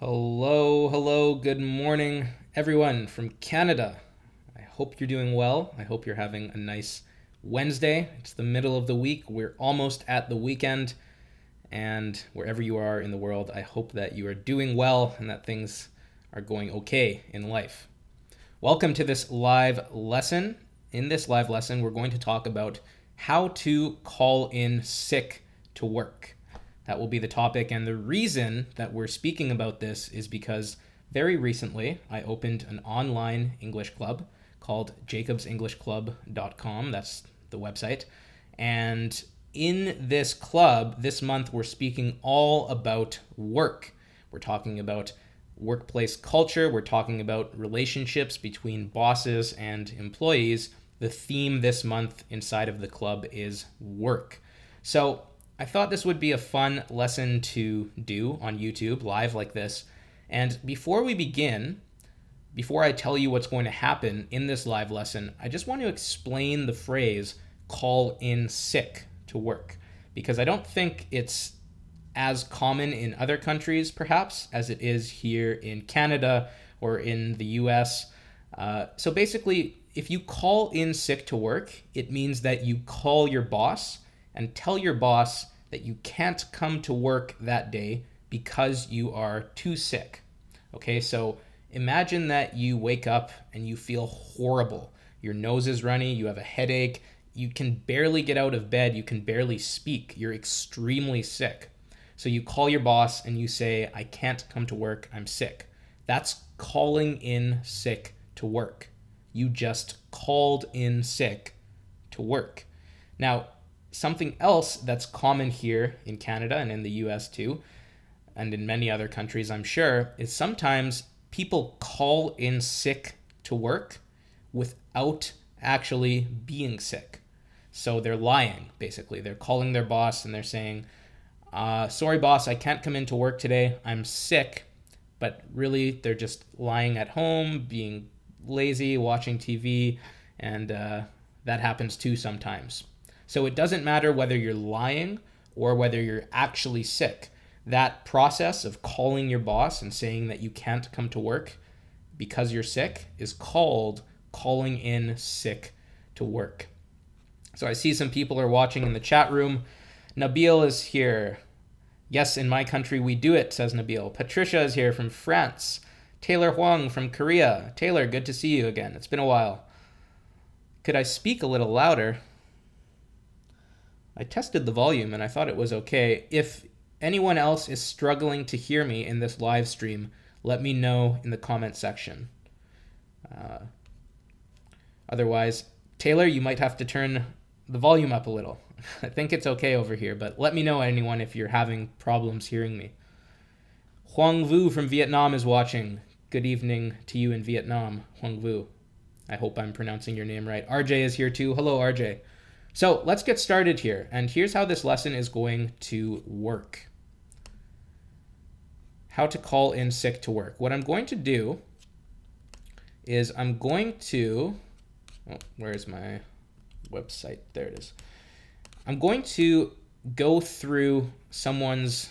Hello, hello, good morning, everyone from Canada. I hope you're doing well. I hope you're having a nice Wednesday. It's the middle of the week. We're almost at the weekend. And wherever you are in the world, I hope that you are doing well and that things are going okay in life. Welcome to this live lesson. In this live lesson, we're going to talk about how to call in sick to work. That will be the topic. And the reason that we're speaking about this is because very recently I opened an online English club called jacobsenglishclub.com. That's the website. And in this club, this month, we're speaking all about work. We're talking about workplace culture, we're talking about relationships between bosses and employees. The theme this month inside of the club is work. So, I thought this would be a fun lesson to do on YouTube live like this. And before we begin, before I tell you what's going to happen in this live lesson, I just want to explain the phrase call in sick to work because I don't think it's as common in other countries, perhaps, as it is here in Canada or in the US. Uh, so basically, if you call in sick to work, it means that you call your boss and tell your boss that you can't come to work that day because you are too sick. Okay, so imagine that you wake up and you feel horrible. Your nose is runny, you have a headache, you can barely get out of bed, you can barely speak, you're extremely sick. So you call your boss and you say, I can't come to work, I'm sick. That's calling in sick to work. You just called in sick to work. Now, something else that's common here in Canada and in the US too, and in many other countries, I'm sure, is sometimes people call in sick to work without actually being sick. So they're lying, basically. They're calling their boss and they're saying, uh, Sorry, boss, I can't come into work today. I'm sick. But really, they're just lying at home, being lazy, watching TV, and uh, that happens too sometimes. So it doesn't matter whether you're lying or whether you're actually sick. That process of calling your boss and saying that you can't come to work because you're sick is called calling in sick to work. So I see some people are watching in the chat room. Nabil is here. Yes, in my country we do it, says Nabil. Patricia is here from France. Taylor Huang from Korea. Taylor, good to see you again. It's been a while. Could I speak a little louder? I tested the volume and I thought it was okay. If anyone else is struggling to hear me in this live stream, let me know in the comment section. Uh, otherwise, Taylor, you might have to turn the volume up a little. I think it's okay over here, but let me know, anyone, if you're having problems hearing me. Huang Vu from Vietnam is watching. Good evening to you in Vietnam, Huang Vu. I hope I'm pronouncing your name right. RJ is here too. Hello, RJ. So let's get started here. And here's how this lesson is going to work. How to call in sick to work. What I'm going to do is I'm going to, oh, where's my website? There it is. I'm going to go through someone's,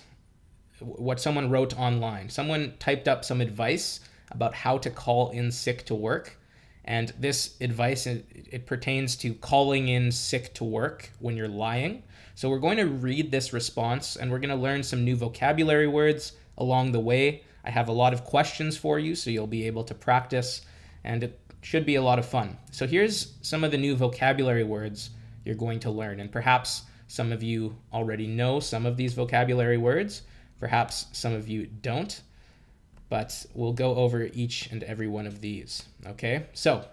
what someone wrote online. Someone typed up some advice about how to call in sick to work. And this advice, it, it, pertains to calling in sick to work when you're lying. So we're going to read this response and we're going to learn some new vocabulary words along the way. I have a lot of questions for you, so you'll be able to practice, and it should be a lot of fun. So here's some of the new vocabulary words you're going to learn. And perhaps some of you already know some of these vocabulary words, perhaps some of you don't but we'll go over each and every one of these. Okay, so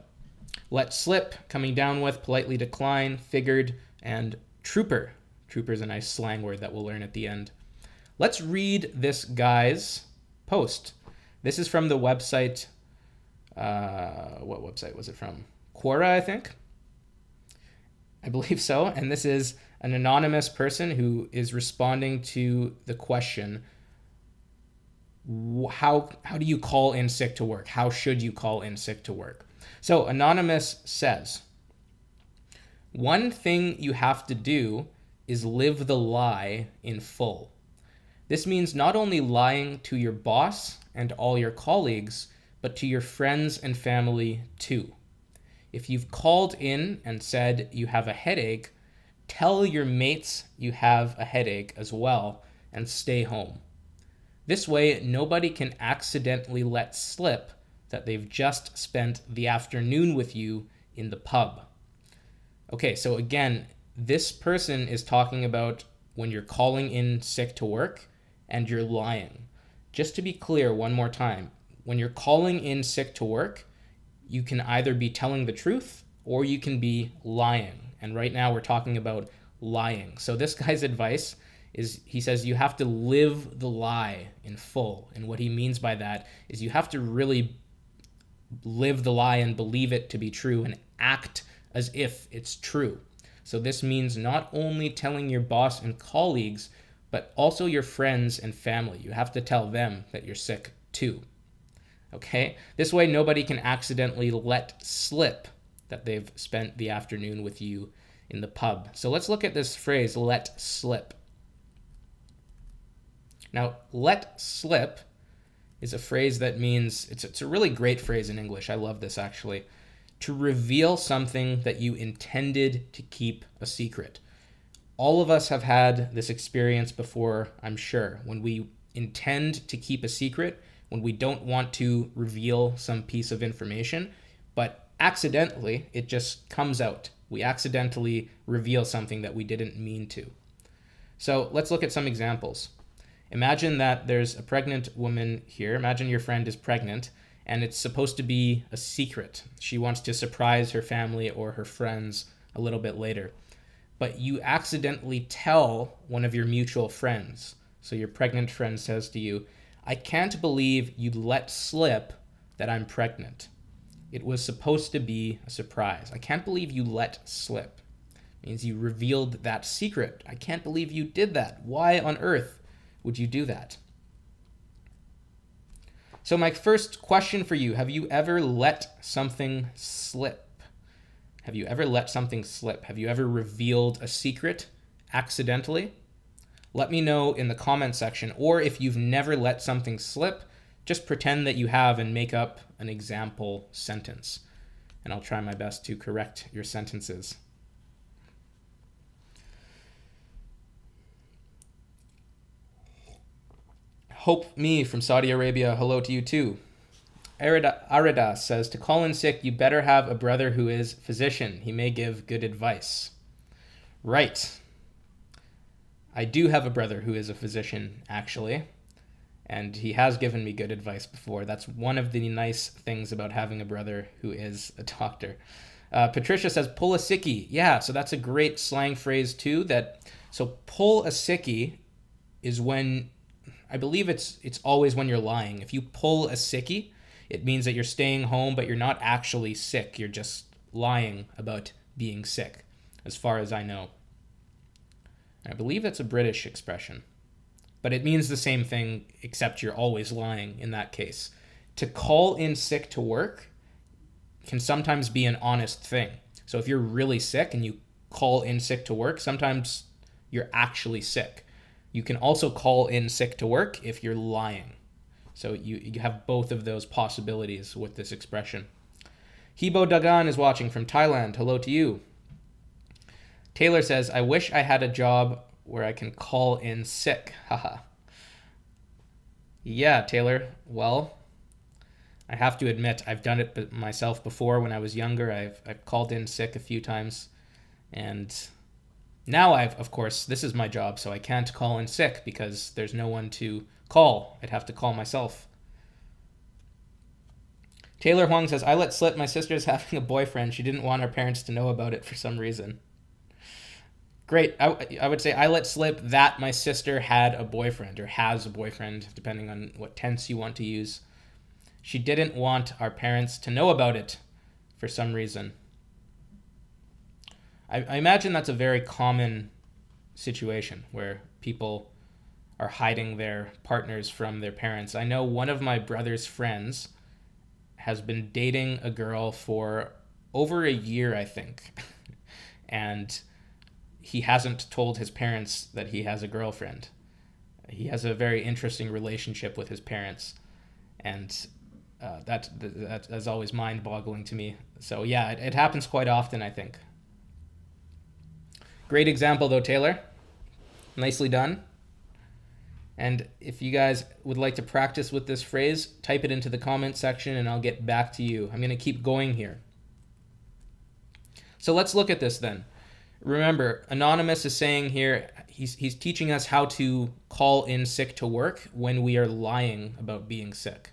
let slip, coming down with, politely decline, figured, and trooper. Trooper is a nice slang word that we'll learn at the end. Let's read this guy's post. This is from the website. Uh, what website was it from? Quora, I think. I believe so. And this is an anonymous person who is responding to the question how how do you call in sick to work? How should you call in sick to work? So anonymous says, one thing you have to do is live the lie in full. This means not only lying to your boss and all your colleagues, but to your friends and family too. If you've called in and said you have a headache, tell your mates you have a headache as well and stay home. This way, nobody can accidentally let slip that they've just spent the afternoon with you in the pub. Okay, so again, this person is talking about when you're calling in sick to work and you're lying. Just to be clear one more time, when you're calling in sick to work, you can either be telling the truth or you can be lying. And right now we're talking about lying. So this guy's advice is he says you have to live the lie in full. And what he means by that is you have to really live the lie and believe it to be true and act as if it's true. So this means not only telling your boss and colleagues, but also your friends and family. You have to tell them that you're sick too. Okay? This way, nobody can accidentally let slip that they've spent the afternoon with you in the pub. So let's look at this phrase, let slip. Now, let slip is a phrase that means it's, it's a really great phrase in English. I love this actually. To reveal something that you intended to keep a secret. All of us have had this experience before, I'm sure, when we intend to keep a secret, when we don't want to reveal some piece of information, but accidentally it just comes out. We accidentally reveal something that we didn't mean to. So let's look at some examples. Imagine that there's a pregnant woman here. Imagine your friend is pregnant and it's supposed to be a secret. She wants to surprise her family or her friends a little bit later. But you accidentally tell one of your mutual friends. So your pregnant friend says to you, I can't believe you let slip that I'm pregnant. It was supposed to be a surprise. I can't believe you let slip. It means you revealed that secret. I can't believe you did that. Why on earth would you do that? So, my first question for you have you ever let something slip? Have you ever let something slip? Have you ever revealed a secret accidentally? Let me know in the comment section, or if you've never let something slip, just pretend that you have and make up an example sentence. And I'll try my best to correct your sentences. Hope Me from Saudi Arabia, hello to you too. Arida, says, to call in sick, you better have a brother who is physician. He may give good advice. Right. I do have a brother who is a physician, actually, and he has given me good advice before. That's one of the nice things about having a brother who is a doctor. Uh, Patricia says, pull a sickie. Yeah, so that's a great slang phrase, too. That So, pull a sickie is when I believe it's it's always when you're lying. If you pull a sickie, it means that you're staying home, but you're not actually sick. You're just lying about being sick, as far as I know. I believe that's a British expression, but it means the same thing, except you're always lying in that case. To call in sick to work can sometimes be an honest thing. So if you're really sick and you call in sick to work, sometimes you're actually sick. You can also call in sick to work if you're lying. So you, you have both of those possibilities with this expression. Hebo Dagan is watching from Thailand. Hello to you. Taylor says, I wish I had a job where I can call in sick. Haha. yeah, Taylor. Well, I have to admit, I've done it myself before when I was younger. I've, I've called in sick a few times, and now I've, of course, this is my job, so I can't call in sick because there's no one to call. I'd have to call myself. Taylor Huang says, I let slip my sister's having a boyfriend. She didn't want her parents to know about it for some reason. Great. I, I would say I let slip that my sister had a boyfriend or has a boyfriend, depending on what tense you want to use. She didn't want our parents to know about it for some reason. I, I imagine that's a very common situation where people are hiding their partners from their parents. I know one of my brother's friends has been dating a girl for over a year, I think. and he hasn't told his parents that he has a girlfriend. he has a very interesting relationship with his parents, and uh, that, that that's always mind-boggling to me. So yeah, it, it happens quite often, I think. Great example though, Taylor. Nicely done. And if you guys would like to practice with this phrase, type it into the comment section and I'll get back to you. I'm going to keep going here. So let's look at this then. Remember, Anonymous is saying here, he's, he's teaching us how to call in sick to work when we are lying about being sick.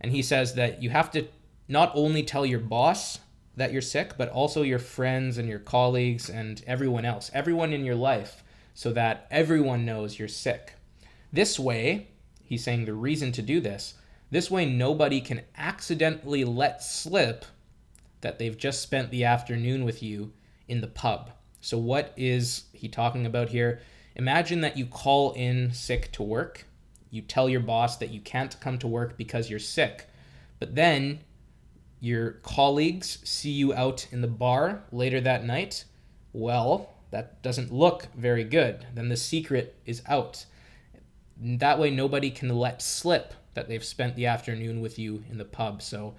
And he says that you have to not only tell your boss that you're sick, but also your friends and your colleagues and everyone else, everyone in your life, so that everyone knows you're sick. This way, he's saying the reason to do this, this way nobody can accidentally let slip that they've just spent the afternoon with you in the pub. So, what is he talking about here? Imagine that you call in sick to work. You tell your boss that you can't come to work because you're sick. But then your colleagues see you out in the bar later that night. Well, that doesn't look very good. Then the secret is out. That way, nobody can let slip that they've spent the afternoon with you in the pub. So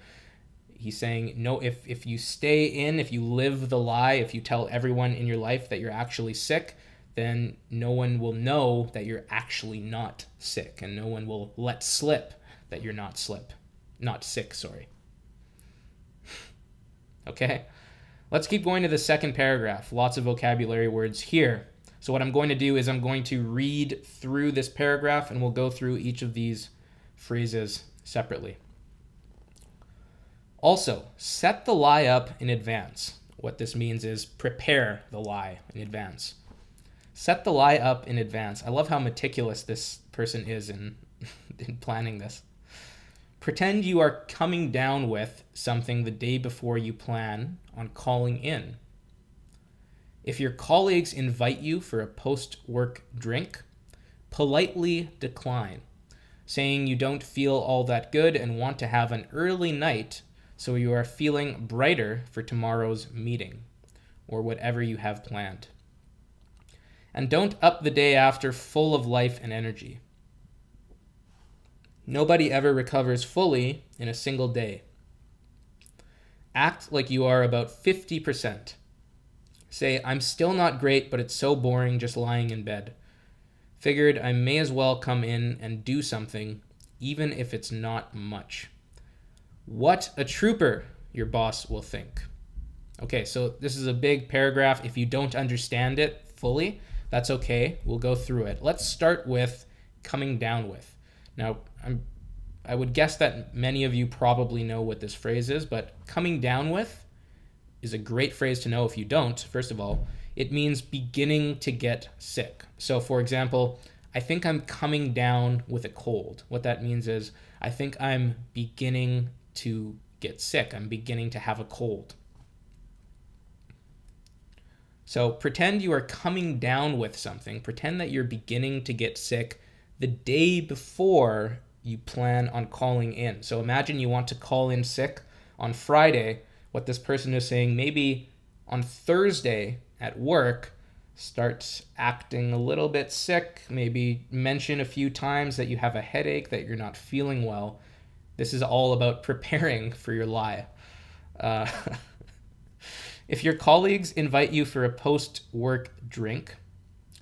he's saying, no, if, if you stay in, if you live the lie, if you tell everyone in your life that you're actually sick, then no one will know that you're actually not sick, and no one will let slip that you're not slip, not sick. Sorry. Okay. Let's keep going to the second paragraph. Lots of vocabulary words here. So what I'm going to do is I'm going to read through this paragraph and we'll go through each of these phrases separately. Also, set the lie up in advance. What this means is prepare the lie in advance. Set the lie up in advance. I love how meticulous this person is in, in planning this. Pretend you are coming down with something the day before you plan on calling in. If your colleagues invite you for a post work drink, politely decline, saying you don't feel all that good and want to have an early night so you are feeling brighter for tomorrow's meeting or whatever you have planned. And don't up the day after full of life and energy. Nobody ever recovers fully in a single day. Act like you are about 50%. Say, I'm still not great, but it's so boring just lying in bed. Figured I may as well come in and do something, even if it's not much. What a trooper, your boss will think. Okay, so this is a big paragraph. If you don't understand it fully, that's okay. We'll go through it. Let's start with coming down with. Now, I'm, I would guess that many of you probably know what this phrase is, but coming down with is a great phrase to know if you don't. First of all, it means beginning to get sick. So, for example, I think I'm coming down with a cold. What that means is I think I'm beginning to get sick. I'm beginning to have a cold. So pretend you are coming down with something. Pretend that you're beginning to get sick the day before you plan on calling in. So imagine you want to call in sick on Friday. What this person is saying, maybe on Thursday at work, starts acting a little bit sick, maybe mention a few times that you have a headache, that you're not feeling well. This is all about preparing for your lie. Uh, if your colleagues invite you for a post work drink,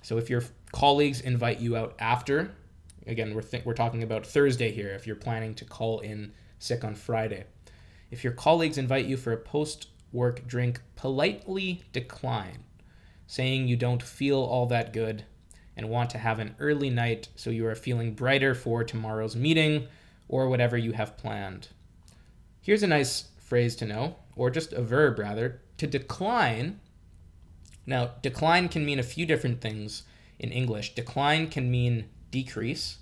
so if your colleagues invite you out after Again, we're, th- we're talking about Thursday here if you're planning to call in sick on Friday. If your colleagues invite you for a post work drink, politely decline, saying you don't feel all that good and want to have an early night so you are feeling brighter for tomorrow's meeting or whatever you have planned. Here's a nice phrase to know, or just a verb rather. To decline, now, decline can mean a few different things in English. Decline can mean decrease,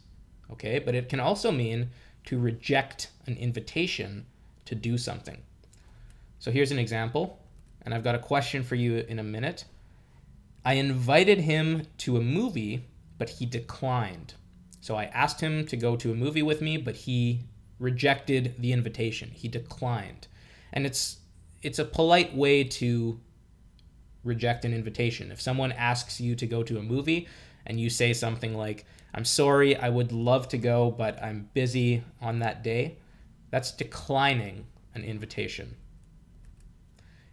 okay? But it can also mean to reject an invitation to do something. So here's an example, and I've got a question for you in a minute. I invited him to a movie, but he declined. So I asked him to go to a movie with me, but he rejected the invitation. He declined. And it's it's a polite way to reject an invitation. If someone asks you to go to a movie, and you say something like, I'm sorry, I would love to go, but I'm busy on that day, that's declining an invitation.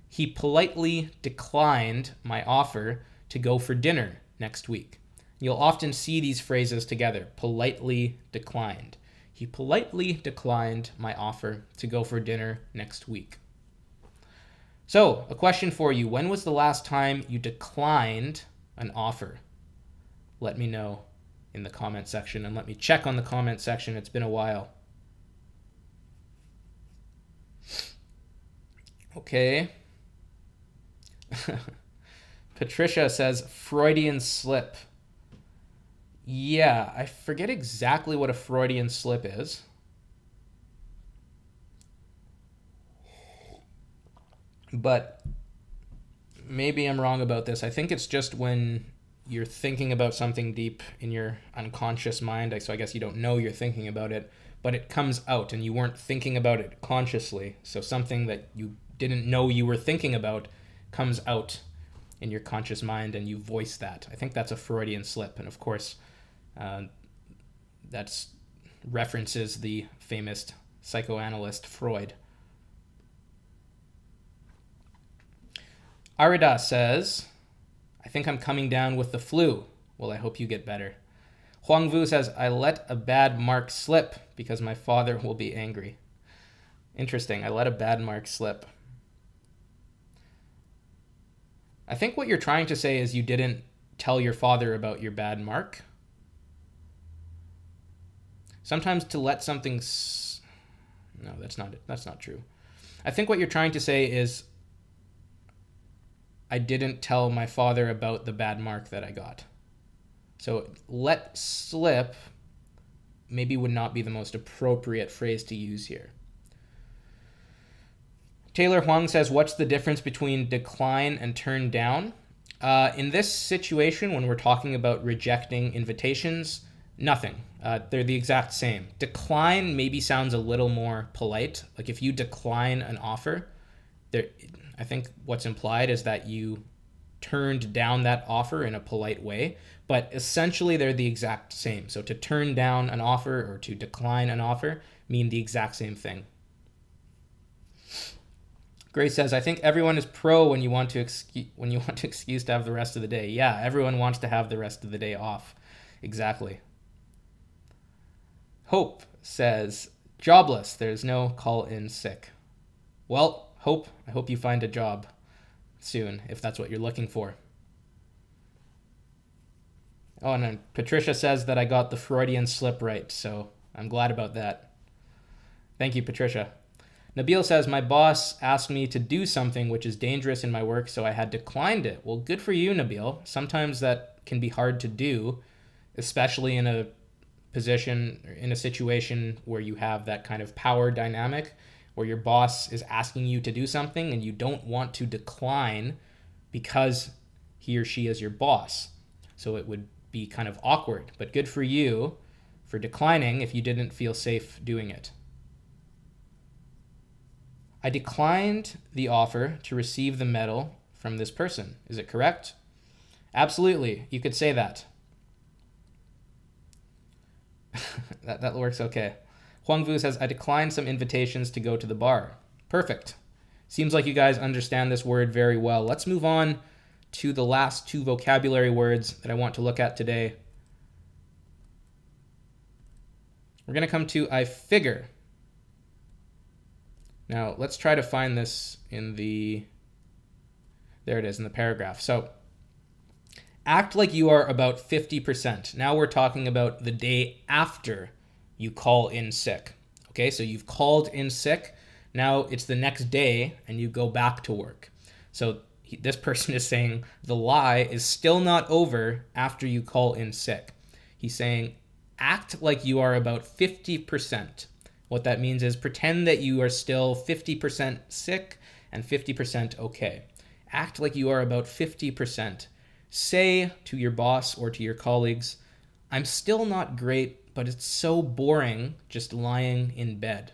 He politely declined my offer to go for dinner next week. You'll often see these phrases together politely declined. He politely declined my offer to go for dinner next week. So, a question for you When was the last time you declined an offer? Let me know in the comment section and let me check on the comment section. It's been a while. Okay. Patricia says Freudian slip. Yeah, I forget exactly what a Freudian slip is. But maybe I'm wrong about this. I think it's just when you're thinking about something deep in your unconscious mind. So I guess you don't know you're thinking about it, but it comes out and you weren't thinking about it consciously. So something that you didn't know you were thinking about comes out in your conscious mind and you voice that. I think that's a Freudian slip. And of course, uh, that's references the famous psychoanalyst Freud. Arida says, I think I'm coming down with the flu. Well, I hope you get better. Huang Vu says, I let a bad mark slip because my father will be angry. Interesting. I let a bad mark slip. I think what you're trying to say is you didn't tell your father about your bad mark. Sometimes to let something s- No, that's not it. That's not true. I think what you're trying to say is I didn't tell my father about the bad mark that I got. So let slip maybe would not be the most appropriate phrase to use here. Taylor Huang says, What's the difference between decline and turn down? Uh, in this situation, when we're talking about rejecting invitations, nothing. Uh, they're the exact same. Decline maybe sounds a little more polite. Like if you decline an offer, there, I think what's implied is that you turned down that offer in a polite way, but essentially they're the exact same. So to turn down an offer or to decline an offer mean the exact same thing. Grace says, "I think everyone is pro when you want to excuse when you want to excuse to have the rest of the day. Yeah, everyone wants to have the rest of the day off. Exactly." Hope says, "Jobless. There's no call in sick." Well, Hope, I hope you find a job soon if that's what you're looking for. Oh, and then Patricia says that I got the Freudian slip right, so I'm glad about that. Thank you, Patricia. Nabil says, My boss asked me to do something which is dangerous in my work, so I had declined it. Well, good for you, Nabil. Sometimes that can be hard to do, especially in a position, in a situation where you have that kind of power dynamic, where your boss is asking you to do something and you don't want to decline because he or she is your boss. So it would be kind of awkward, but good for you for declining if you didn't feel safe doing it. I declined the offer to receive the medal from this person. Is it correct? Absolutely. You could say that. that, that works okay. Huang Vu says, I declined some invitations to go to the bar. Perfect. Seems like you guys understand this word very well. Let's move on to the last two vocabulary words that I want to look at today. We're going to come to I figure. Now, let's try to find this in the, there it is in the paragraph. So, act like you are about 50%. Now we're talking about the day after you call in sick. Okay, so you've called in sick. Now it's the next day and you go back to work. So he, this person is saying the lie is still not over after you call in sick. He's saying act like you are about 50%. What that means is pretend that you are still 50% sick and 50% okay. Act like you are about 50%. Say to your boss or to your colleagues, I'm still not great, but it's so boring just lying in bed.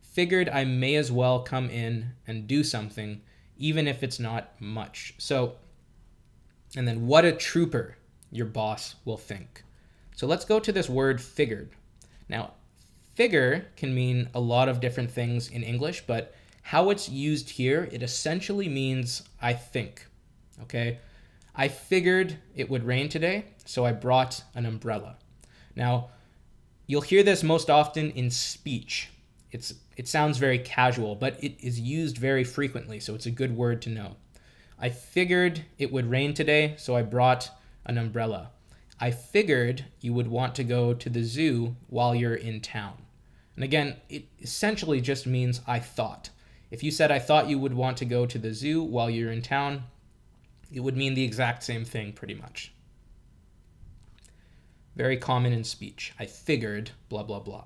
Figured I may as well come in and do something, even if it's not much. So, and then what a trooper. your boss will think. So let's go to this word figured. Now, figure can mean a lot of different things in English, but how it's used here, it essentially means I think. Okay? I figured it would rain today, so I brought an umbrella. Now, you'll hear this most often in speech. It's it sounds very casual, but it is used very frequently, so it's a good word to know. I figured it would rain today, so I brought an umbrella. I figured you would want to go to the zoo while you're in town. And again, it essentially just means I thought. If you said I thought you would want to go to the zoo while you're in town, it would mean the exact same thing pretty much. Very common in speech. I figured blah blah blah.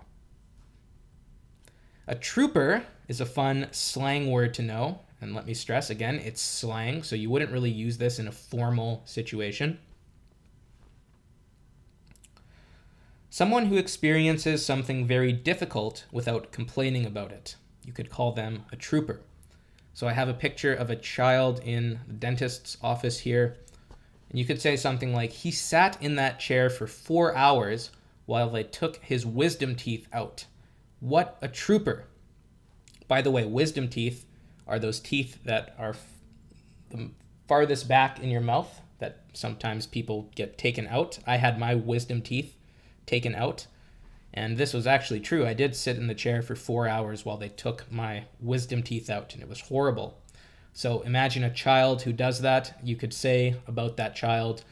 A trooper is a fun slang word to know. And let me stress again, it's slang, so you wouldn't really use this in a formal situation. Someone who experiences something very difficult without complaining about it. You could call them a trooper. So I have a picture of a child in the dentist's office here. And you could say something like, he sat in that chair for four hours while they took his wisdom teeth out. What a trooper. By the way, wisdom teeth are those teeth that are the farthest back in your mouth that sometimes people get taken out. I had my wisdom teeth taken out. And this was actually true. I did sit in the chair for four hours while they took my wisdom teeth out, and it was horrible. So imagine a child who does that. You could say about that child,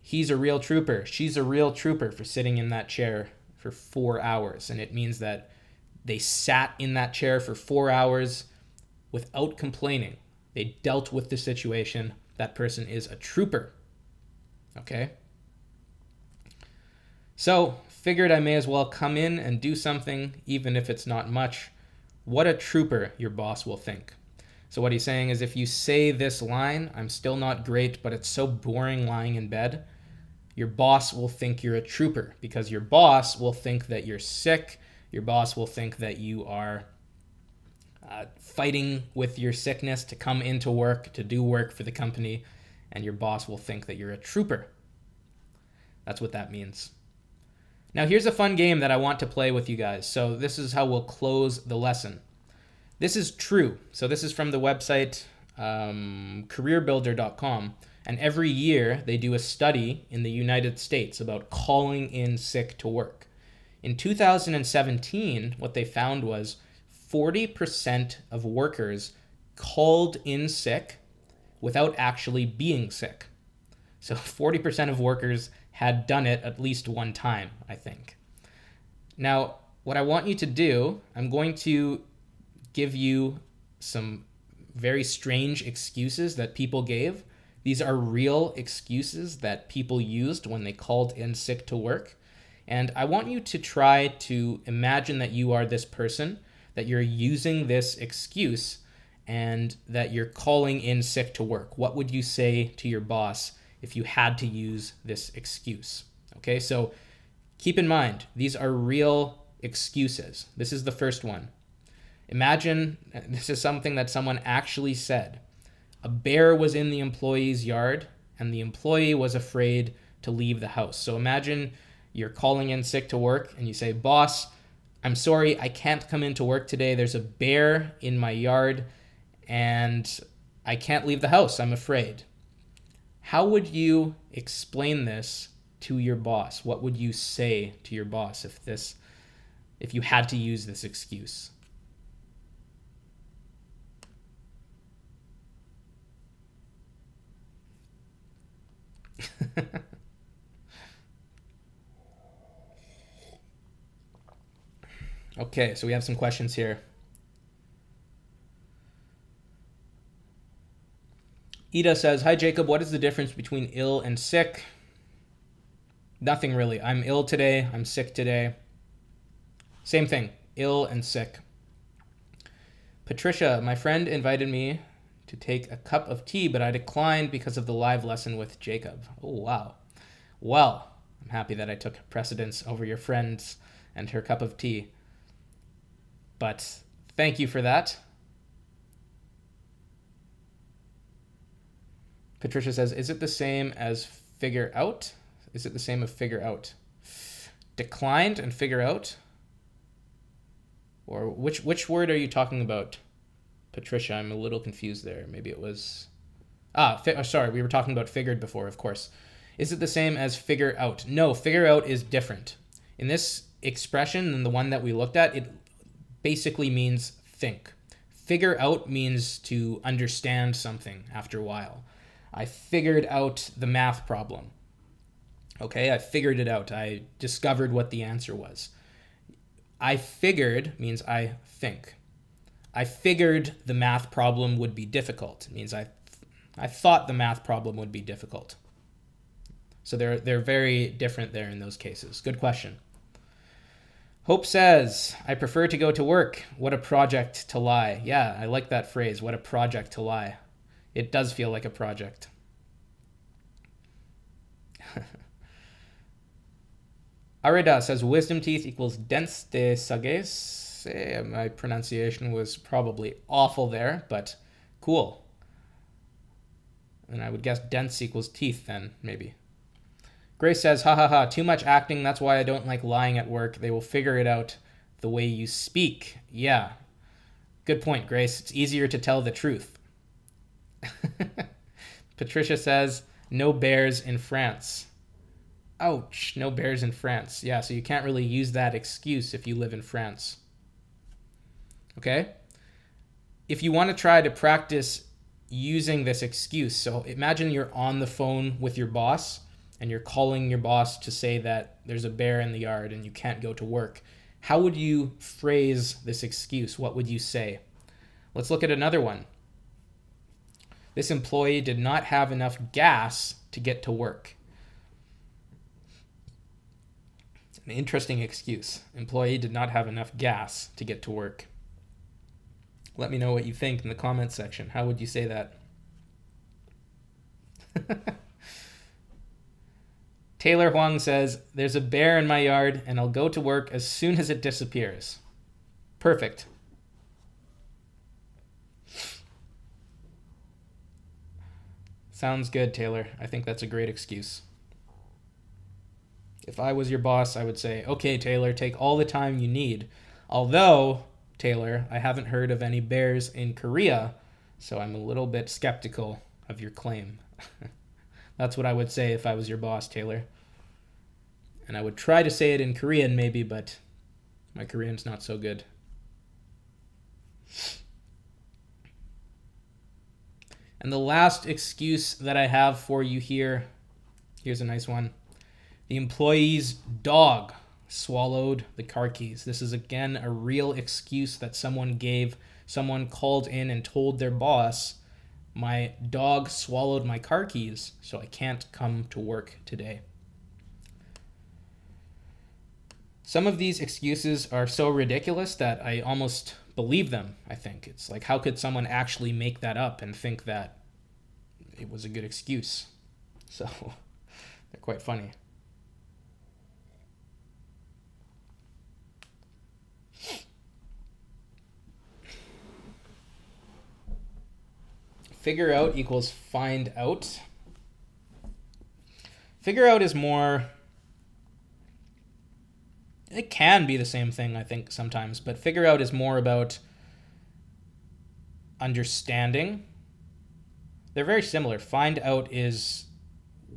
he's a real trooper. She's a real trooper for sitting in that chair for four hours. And it means that they sat in that chair for four hours without complaining. They dealt with the situation. That person is a trooper. Okay? So, figured I may as well come in and do something, even if it's not much. What a trooper your boss will think. So, what he's saying is if you say this line, I'm still not great, but it's so boring lying in bed, your boss will think you're a trooper because your boss will think that you're sick. Your boss will think that you are uh, fighting with your sickness to come into work, to do work for the company, and your boss will think that you're a trooper. That's what that means. Now, here's a fun game that I want to play with you guys. So, this is how we'll close the lesson. This is true. So, this is from the website um, careerbuilder.com. And every year they do a study in the United States about calling in sick to work. In 2017, what they found was 40% of workers called in sick without actually being sick. So 40% of workers had done it at least one time, I think. Now, what I want you to do, I'm going to give you some very strange excuses that people gave. These are real excuses that people used when they called in sick to work. And I want you to try to imagine that you are this person that you're using this excuse and that you're calling in sick to work. What would you say to your boss if you had to use this excuse? Okay, so keep in mind, these are real excuses. This is the first one. Imagine this is something that someone actually said. A bear was in the employee's yard and the employee was afraid to leave the house. So imagine you're calling in sick to work and you say, Boss, I'm sorry, I can't come into work today. There's a bear in my yard and I can't leave the house. I'm afraid. How would you explain this to your boss? What would you say to your boss if this if you had to use this excuse? Okay, so we have some questions here. Ida says, Hi, Jacob. What is the difference between ill and sick? Nothing really. I'm ill today. I'm sick today. Same thing ill and sick. Patricia, my friend invited me to take a cup of tea, but I declined because of the live lesson with Jacob. Oh, wow. Well, I'm happy that I took precedence over your friends and her cup of tea. But thank you for that. Patricia says, Is it the same as figure out? Is it the same as figure out? Declined and figure out? Or which which word are you talking about? Patricia, I'm a little confused there. Maybe it was Ah, oh, sorry, we were talking about figured before, of course. Is it the same as figure out? No, figure out is different. In this expression and the one that we looked at, it basically means think. Figure out means to understand something after a while. I figured out the math problem. Okay, I figured it out. I discovered what the answer was. I figured means I think. I figured the math problem would be difficult. Means I I thought the math problem would be difficult. So they're they're very different there in those cases. Good question. Hope says, I prefer to go to work. What a project to lie. Yeah, I like that phrase. What a project to lie. It does feel like a project. Arida says wisdom teeth equals dense de sages. Eh, my pronunciation was probably awful there, but cool. And I would guess dense equals teeth then, maybe. Grace says, ha ha ha, too much acting. That's why I don't like lying at work. They will figure it out the way you speak. Yeah. Good point, Grace. It's easier to tell the truth. Patricia says, no bears in France. Ouch, no bears in France. Yeah, so you can't really use that excuse if you live in France. Okay? If you want to try to practice using this excuse, so imagine you're on the phone with your boss and you're calling your boss to say that there's a bear in the yard and you can't go to work. How would you phrase this excuse? What would you say? Let's look at another one. This employee did not have enough gas to get to work. It's an interesting excuse. Employee did not have enough gas to get to work. Let me know what you think in the comments section. How would you say that? Taylor Huang says, There's a bear in my yard, and I'll go to work as soon as it disappears. Perfect. Sounds good, Taylor. I think that's a great excuse. If I was your boss, I would say, Okay, Taylor, take all the time you need. Although, Taylor, I haven't heard of any bears in Korea, so I'm a little bit skeptical of your claim. That's what I would say if I was your boss, Taylor. And I would try to say it in Korean, maybe, but my Korean's not so good. And the last excuse that I have for you here here's a nice one. The employee's dog swallowed the car keys. This is again a real excuse that someone gave. Someone called in and told their boss, My dog swallowed my car keys, so I can't come to work today. Some of these excuses are so ridiculous that I almost believe them, I think. It's like, how could someone actually make that up and think that it was a good excuse? So they're quite funny. figure out equals find out. Figure out is more. It can be the same thing, I think, sometimes, but figure out is more about understanding. They're very similar. Find out is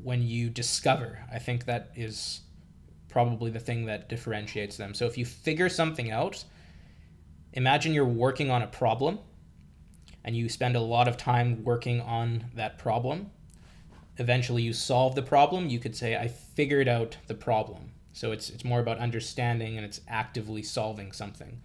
when you discover. I think that is probably the thing that differentiates them. So if you figure something out, imagine you're working on a problem and you spend a lot of time working on that problem. Eventually, you solve the problem. You could say, I figured out the problem. So it's, it's more about understanding and it's actively solving something.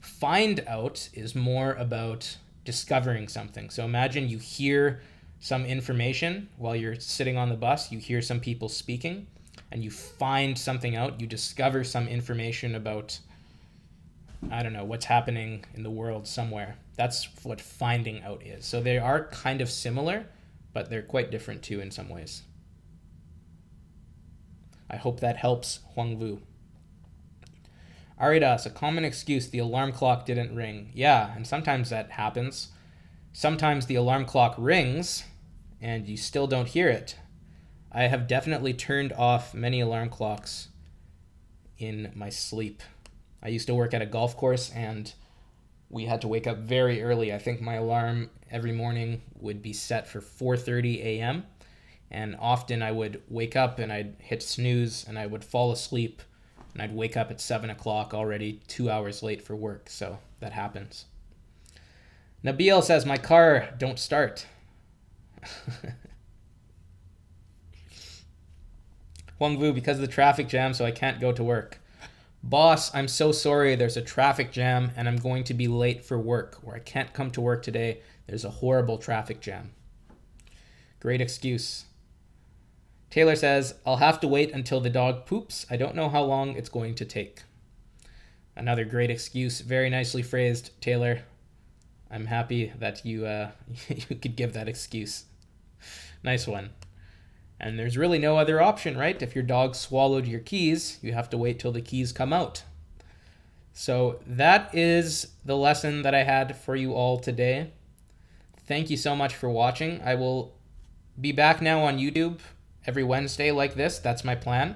Find out is more about discovering something. So imagine you hear some information while you're sitting on the bus, you hear some people speaking, and you find something out, you discover some information about, I don't know, what's happening in the world somewhere. That's what finding out is. So they are kind of similar, but they're quite different too in some ways. I hope that helps Huang Vu. Aridas, a common excuse, the alarm clock didn't ring. Yeah, and sometimes that happens. Sometimes the alarm clock rings and you still don't hear it. I have definitely turned off many alarm clocks in my sleep. I used to work at a golf course and we had to wake up very early. I think my alarm every morning would be set for 4:30 a.m. And often I would wake up and I'd hit snooze and I would fall asleep and I'd wake up at seven o'clock already two hours late for work. So that happens. Nabil says my car don't start. Huang Vu because of the traffic jam, so I can't go to work. Boss, I'm so sorry. There's a traffic jam and I'm going to be late for work, or I can't come to work today. There's a horrible traffic jam. Great excuse. Taylor says, I'll have to wait until the dog poops. I don't know how long it's going to take. Another great excuse. Very nicely phrased, Taylor. I'm happy that you uh, you could give that excuse. Nice one. And there's really no other option, right? If your dog swallowed your keys, you have to wait till the keys come out. So that is the lesson that I had for you all today. Thank you so much for watching. I will be back now on YouTube every Wednesday like this. That's my plan.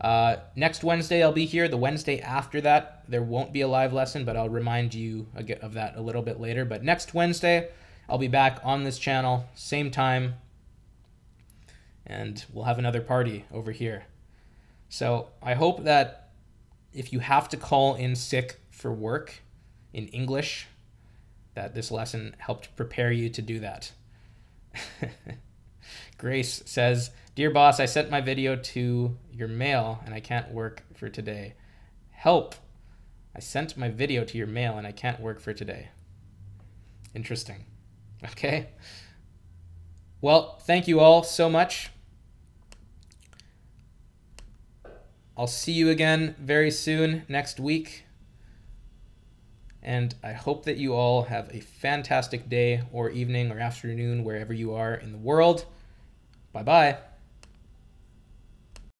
Uh, next Wednesday, I'll be here. The Wednesday after that, there won't be a live lesson, but I'll remind you of that a little bit later. But next Wednesday, I'll be back on this channel, same time, and we'll have another party over here. So I hope that if you have to call in sick for work in English, that this lesson helped prepare you to do that. Grace says, Dear boss, I sent my video to your mail and I can't work for today. Help! I sent my video to your mail and I can't work for today. Interesting. Okay. Well, thank you all so much. I'll see you again very soon next week. And I hope that you all have a fantastic day or evening or afternoon wherever you are in the world. Bye bye.